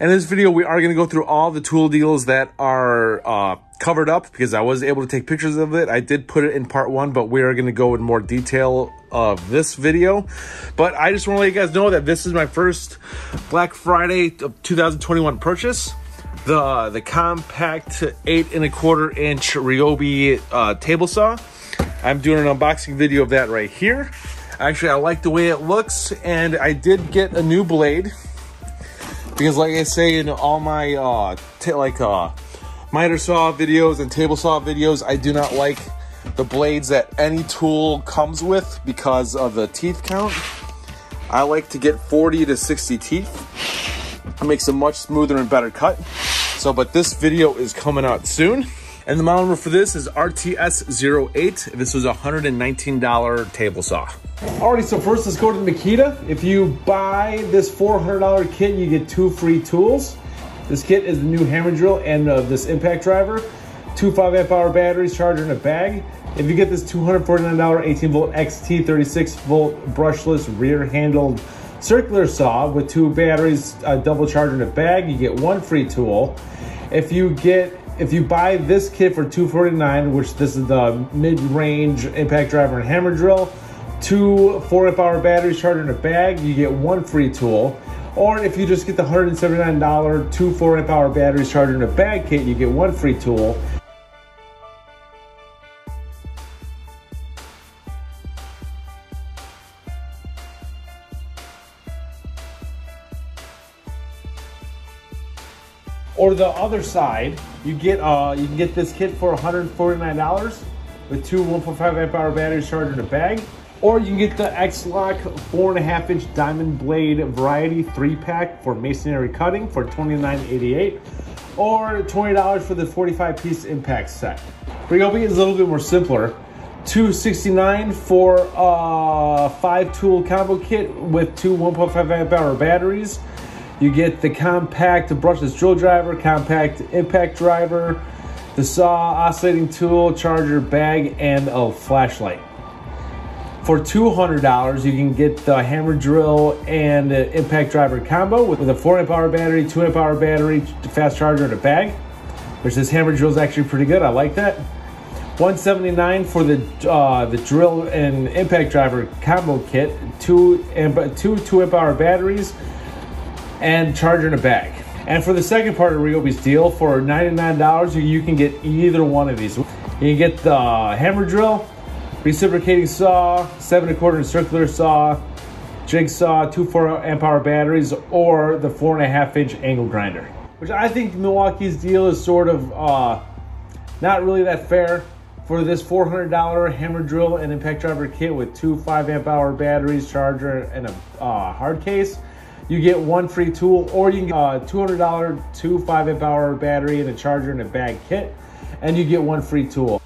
In this video, we are going to go through all the tool deals that are uh, covered up because I was able to take pictures of it. I did put it in part one, but we are going to go in more detail of this video. But I just want to let you guys know that this is my first Black Friday 2021 purchase. The the compact eight and a quarter inch Ryobi uh, table saw. I'm doing an unboxing video of that right here. Actually, I like the way it looks, and I did get a new blade because like I say in all my uh like uh miter saw videos and table saw videos, I do not like the blades that any tool comes with because of the teeth count. I like to get 40 to 60 teeth. It makes a much smoother and better cut. So, but this video is coming out soon. And the model number for this is RTS08. This was a $119 table saw. Alrighty, so first let's go to Makita. If you buy this $400 kit, you get two free tools. This kit is the new hammer drill and uh, this impact driver, two 5 amp hour batteries, charger, in a bag. If you get this $249 18 volt XT 36 volt brushless rear handled circular saw with two batteries, a double charger, in a bag, you get one free tool. If you get if you buy this kit for 249 which this is the mid-range impact driver and hammer drill, two 4 amp hour batteries charger in a bag, you get one free tool. Or if you just get the $179 two 4 amp hour batteries charger in a bag kit, you get one free tool. Or the other side, you get uh, you can get this kit for $149 with two 1.5 amp hour batteries charger in a bag. Or you can get the X-Lock four and a half inch diamond blade variety three pack for masonry cutting for $29.88 or $20 for the 45 piece impact set. Ryobi is a little bit more simpler. 269 for a five tool combo kit with two 1.5 amp hour batteries. You get the compact brushless drill driver, compact impact driver, the saw, oscillating tool, charger, bag, and a flashlight. For $200, you can get the hammer drill and impact driver combo with a 4 amp hour battery, 2 amp hour battery, fast charger, and a bag. Which this hammer drill is actually pretty good. I like that. 179 for the uh, the drill and impact driver combo kit, two amp, two 2 amp hour batteries, and charger in a bag. And for the second part of Ryobi's deal, for $99, you can get either one of these. You can get the hammer drill, reciprocating saw, seven and a quarter circular saw, jigsaw, two four amp hour batteries, or the four and a half inch angle grinder. Which I think Milwaukee's deal is sort of uh, not really that fair. For this $400 hammer drill and impact driver kit with two 5 amp hour batteries, charger, and a uh, hard case, you get one free tool, or you can get a $200 two 5 amp hour battery and a charger and a bag kit, and you get one free tool.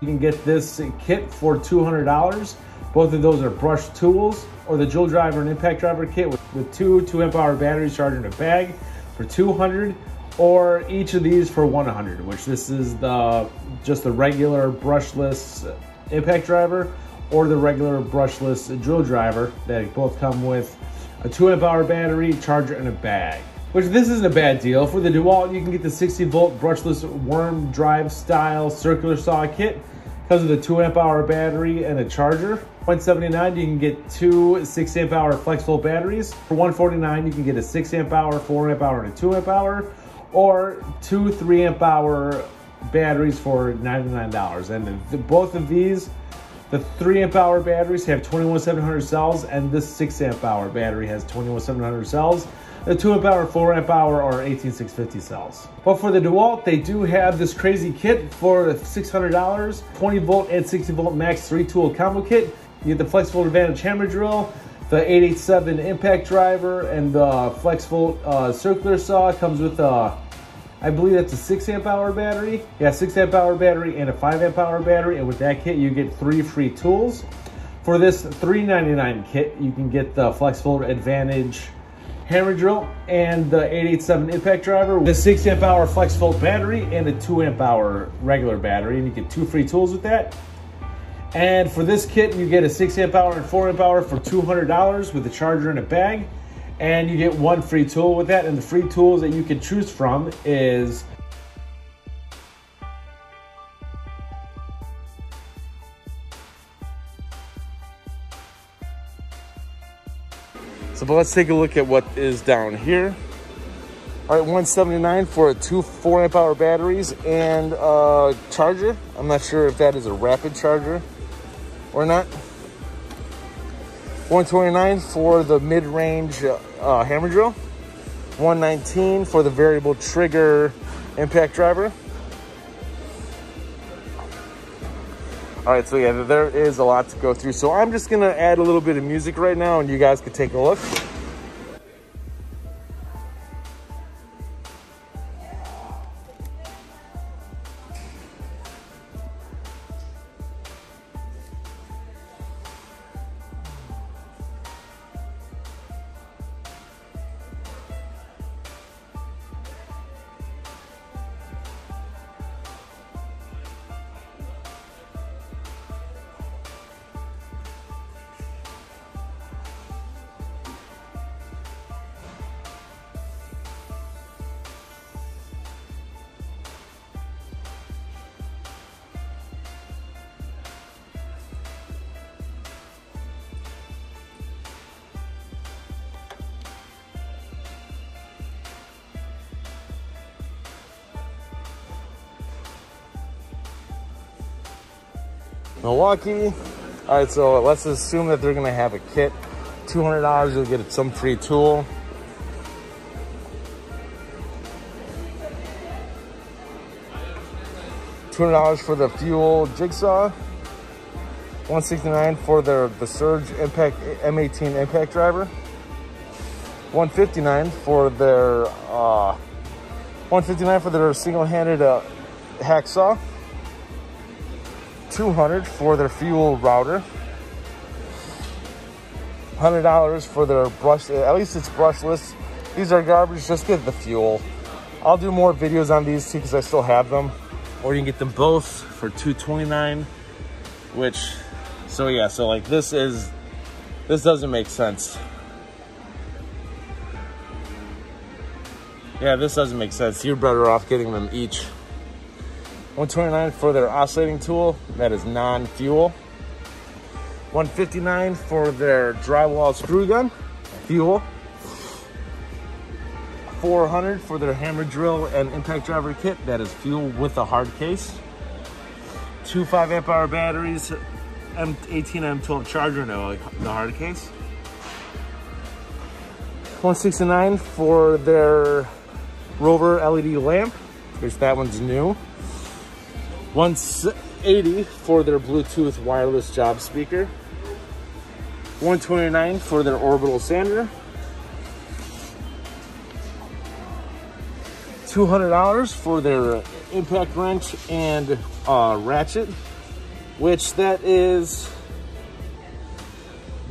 You can get this kit for $200. Both of those are brush tools or the drill driver and impact driver kit with, two 2 amp hour batteries charged in a bag for 200 or each of these for 100 which this is the just the regular brushless impact driver or the regular brushless drill driver that both come with a 2 amp hour battery, charger, and a bag. Which this isn't a bad deal. For the DeWalt, you can get the 60 volt brushless worm drive style circular saw kit. Comes with a 2 amp hour battery and a charger. 179 you can get two 6 amp hour flex volt batteries. For 149 you can get a 6 amp hour, 4 amp hour, and a 2 amp hour. Or two 3 amp hour batteries for $99. And the, both of these, the 3 amp hour batteries have 21700 cells and this 6 amp hour battery has 21700 cells. The 2 amp hour, 4 amp hour are 18650 cells. But for the DeWalt, they do have this crazy kit for $600, 20 volt and 60 volt max 3 tool combo kit. You get the FlexVolt Advantage hammer drill, the 887 impact driver, and the FlexVolt uh, circular saw comes with a, I believe that's a 6 amp hour battery. Yeah, 6 amp hour battery and a 5 amp hour battery. And with that kit, you get three free tools. For this 399 kit, you can get the FlexVolt Advantage hammer drill and the 887 impact driver, the 6 amp hour flex volt battery, and a 2 amp hour regular battery. And you get two free tools with that. And for this kit, you get a 6 amp hour and 4 amp hour for $200 with a charger and a bag. And you get one free tool with that. And the free tools that you can choose from is So but let's take a look at what is down here. All right, 179 for two four amp hour batteries and a charger. I'm not sure if that is a rapid charger or not. 129 for the mid-range uh, hammer drill. 119 for the variable trigger impact driver. All right, so yeah, there is a lot to go through. So I'm just gonna add a little bit of music right now and you guys can take a look. Milwaukee. All right, so let's assume that they're gonna have a kit. $200, you'll get some free tool. $200 for the fuel jigsaw. 169 for their the Surge Impact M18 impact driver. 159 for their uh, 159 for their single-handed uh, hacksaw. 200 for their fuel router. $100 for their brush, at least it's brushless. These are garbage, just get the fuel. I'll do more videos on these too because I still have them. Or you can get them both for 229 which, so yeah, so like this is, this doesn't make sense. Yeah, this doesn't make sense. You're better off getting them each. 129 for their oscillating tool, that is non-fuel. 159 for their drywall screw gun, fuel. 400 for their hammer drill and impact driver kit, that is fuel with a hard case. Two 5 amp hour batteries, M18 M12 charger, no, the hard case. 169 for their Rover LED lamp, which that one's new. 180 for their Bluetooth wireless job speaker. 129 for their orbital sander. $200 for their impact wrench and uh, ratchet, which that is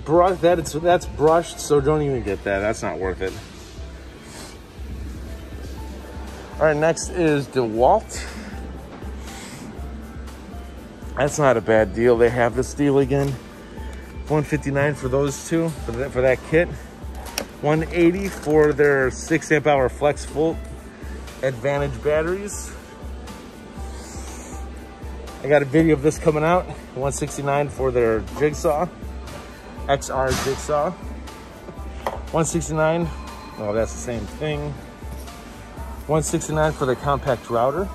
brush that it's that's brushed, so don't even get that. That's not worth it. All right, next is DeWalt. That's not a bad deal. They have this deal again. 159 for those two, for that, for that kit. 180 for their 6 amp hour flex volt advantage batteries. I got a video of this coming out. 169 for their jigsaw, XR jigsaw. 169, oh, that's the same thing. 169 for the compact router.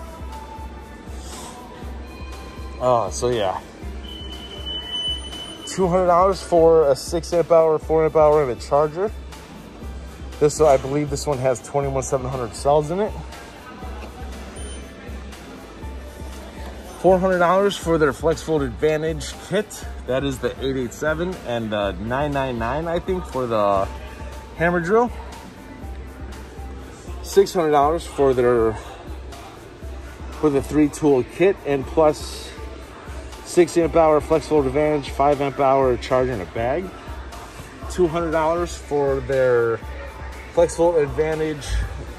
Oh, so yeah. $200 for a 6 amp hour, 4 amp hour, and a charger. This, I believe this one has 21700 cells in it. $400 for their FlexVolt Advantage kit. That is the 887 and uh, the 999, I think, for the hammer drill. $600 for their for the three tool kit and plus 6 amp hour FlexVolt Advantage, 5 amp hour charger in a bag. $200 for their FlexVolt Advantage,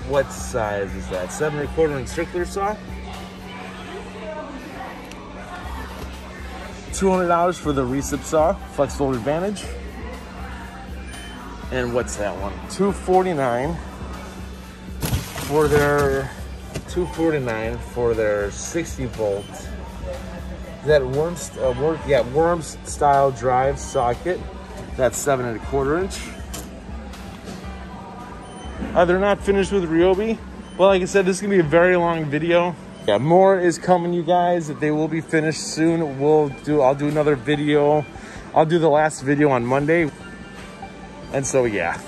what size is that? Seven and a quarter inch circular saw. $200 for the recip saw, FlexVolt Advantage. And what's that one? 249 for their 249 for their 60 volt. That worms? Uh, worm, yeah, worms style drive socket. That's seven and a quarter inch. Uh, they're not finished with Ryobi. Well, like I said, this is gonna be a very long video. Yeah, more is coming, you guys. They will be finished soon. We'll do. I'll do another video. I'll do the last video on Monday. And so, yeah.